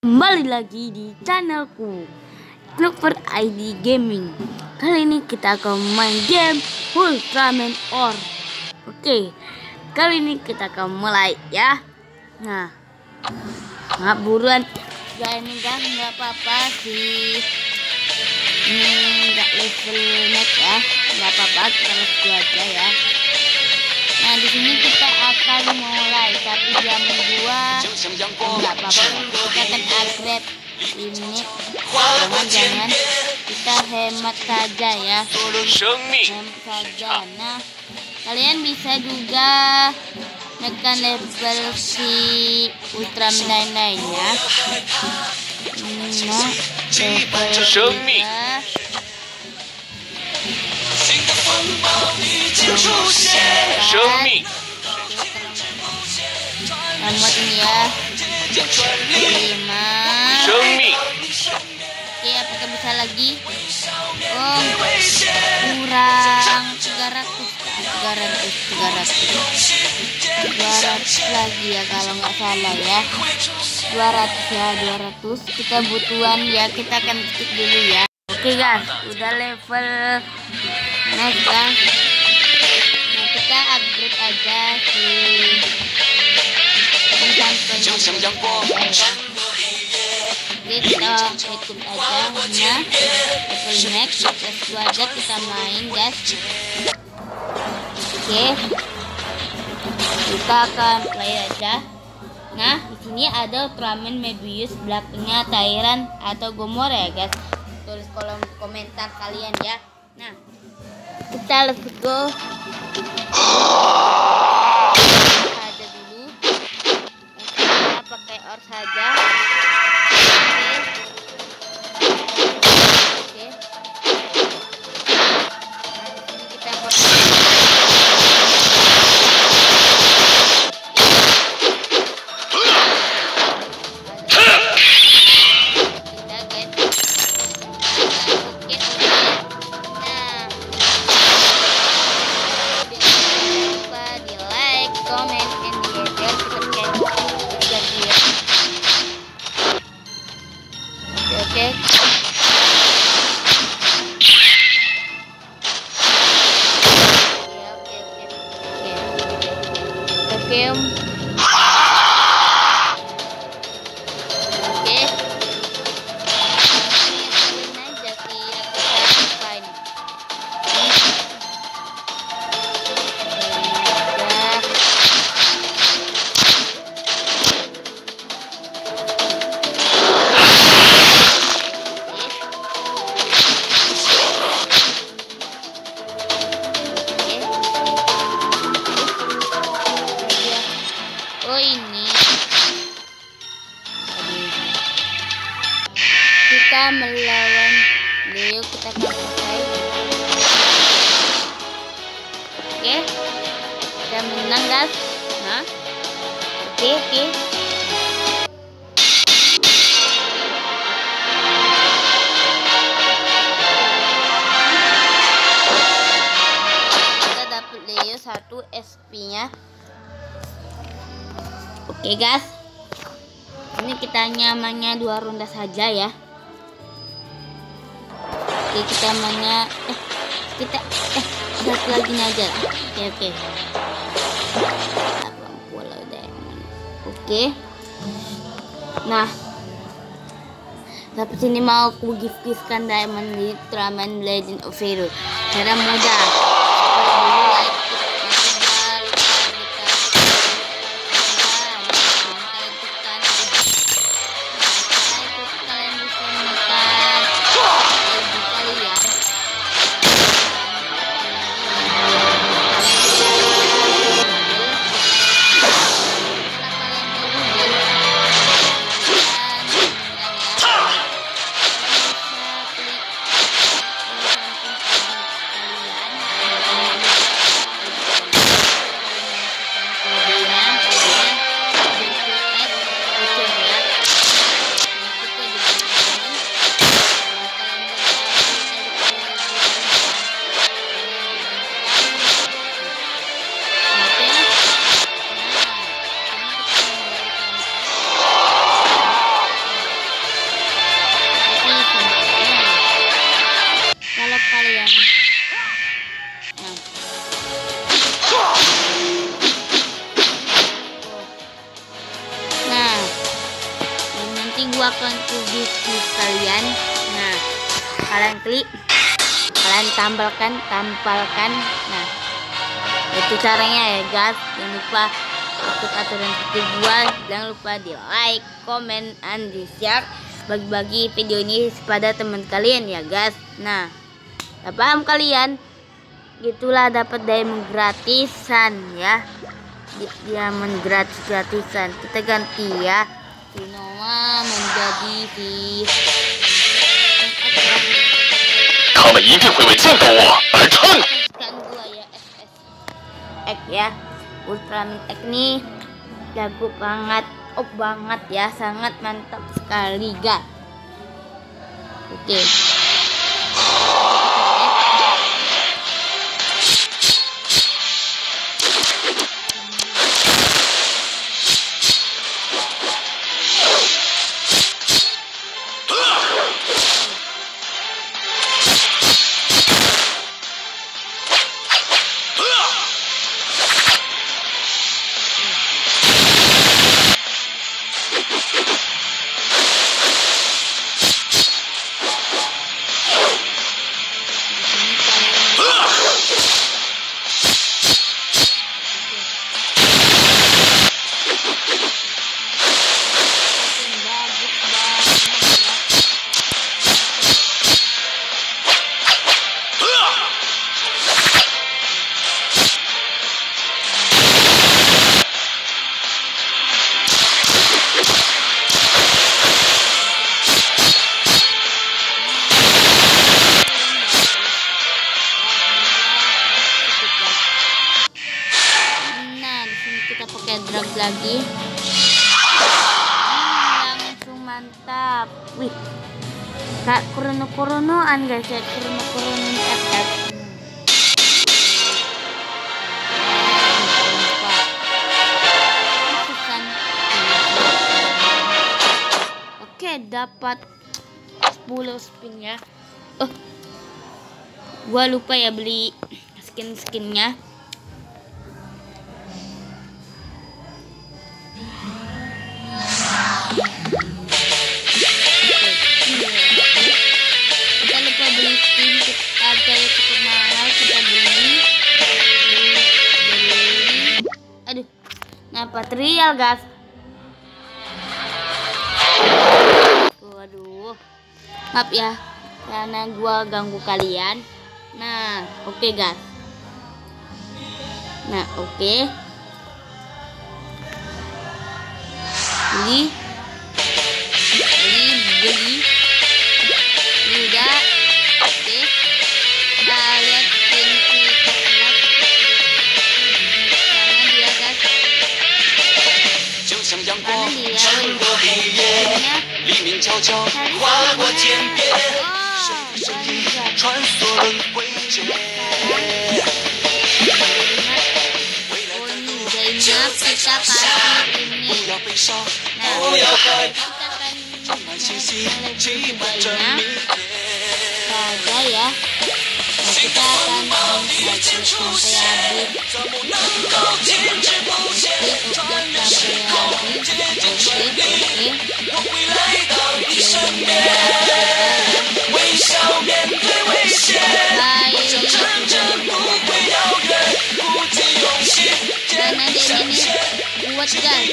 Kembali lagi di channelku Clover ID Gaming. Kali ini kita akan main game Ultraman Or. Oke Kali ini kita akan mulai ya. Nah Nah buruan. Ya ini kan nggak apa-apa sih. Nggak level max ya. Nggak apa-apa kita level aja ya. Nah di sini kita akan mulai tapi jam 2 nggak apa-apa. Kita akan upgrade ini. Jangan jangan. Kita hemat saja ya. Hemat saja nah kalian bisa juga nekan level si ultra menai ya nah level kita jangan muat ini ya. Lima oke apakah bisa lagi? Oh kurang 300 300 300 300 lagi ya kalau nggak salah ya. 200 ya 200 kita butuhan ya kita akan skip dulu ya. Oke guys udah level next ya nah kita upgrade aja sih. Oke kita ikut aja nah level next level aja kita main guys. Oke. Kita akan play aja. Nah di sini ada Ultraman Mebius belakangnya Tyran atau Gomora ya guys. Tulis kolom komentar kalian ya. Nah kita let's go Kita melawan Leo kita akan pakai. Oke. Kita menang guys. Nah. Oke oke. Kita dapat Leo satu SP-nya. Oke guys, ini kita nyamannya dua ronda saja ya. Oke kita mainnya, eh kita eh satu lagi aja. Oke oke. Oke. Nah, tapi sini mau aku gift giftkan diamond di Ultraman Legend of Hero. Cara mudah. Like, kalian klik. Kalian tampilkan tampilkan. Nah itu caranya ya guys. Jangan lupa ikut aturan seperti gua jangan lupa di like comment and di share. Bagi-bagi video ini kepada teman kalian ya guys. Nah tak paham kalian? Gitulah dapat diamond gratisan ya. Diamond gratis gratisan. Kita ganti ya. Si Noah menjadi si 他们一定会为见到我而颤抖。 kan gua ya SS X ya Ultraman X nih jago banget oh banget ya sangat mantap sekali guys oke bagus Krono-kronoan guys ya, krono-kronoan FF. Oke, dapat 10 spin ya. Oh. Gua lupa ya beli skin-skinnya. Real guys. Waduh. Maaf ya karena gua ganggu kalian. Nah oke guys. Nah oke. Beli beli 脚划过天边谁的身影穿梭轮回间未来的路就在脚下不要悲伤不要害怕充满信心期盼着明天新的风暴已经出现怎么能够停滞不前穿越 guys.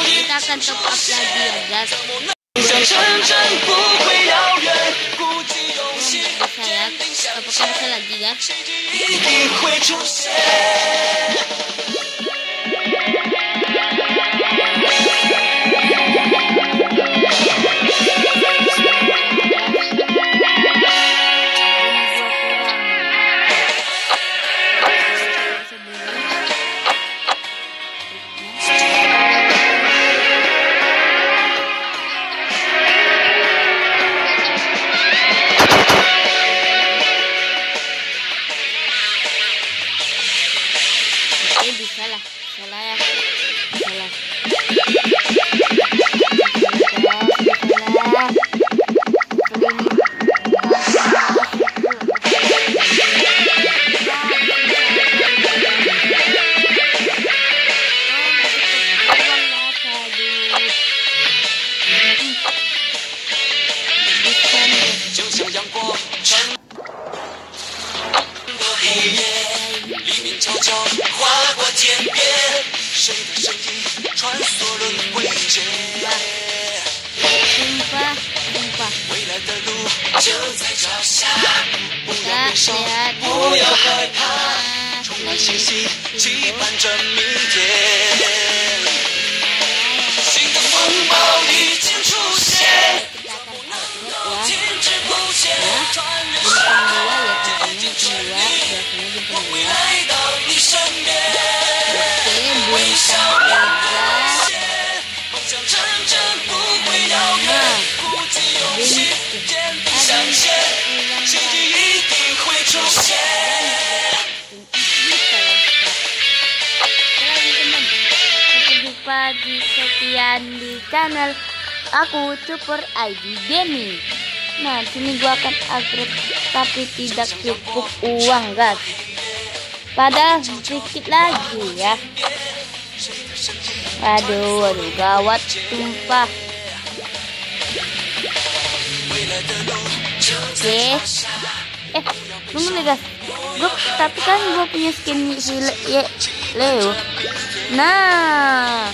Kita akan top up lagi ya guys. 想成真不会遥远，鼓起勇气， Bisa ya. 坚定向 Top up 前。 bisa lagi guys. 来呀กอ 在脚下不要悲伤不要害怕心的风暴 lagi sekian di channel aku Super ID Denny. Nah, sini gua akan upgrade tapi tidak cukup uang, guys. Padahal sedikit lagi ya. Aduh, aduh gawat tumpah. Oke. Eh, tunggu nih, guys. Gua tapi kan gua punya skin ya, Leo. Nah,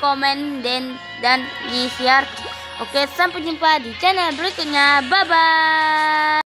komen, dan, dan di-share. Oke, sampai jumpa di channel berikutnya. Bye-bye.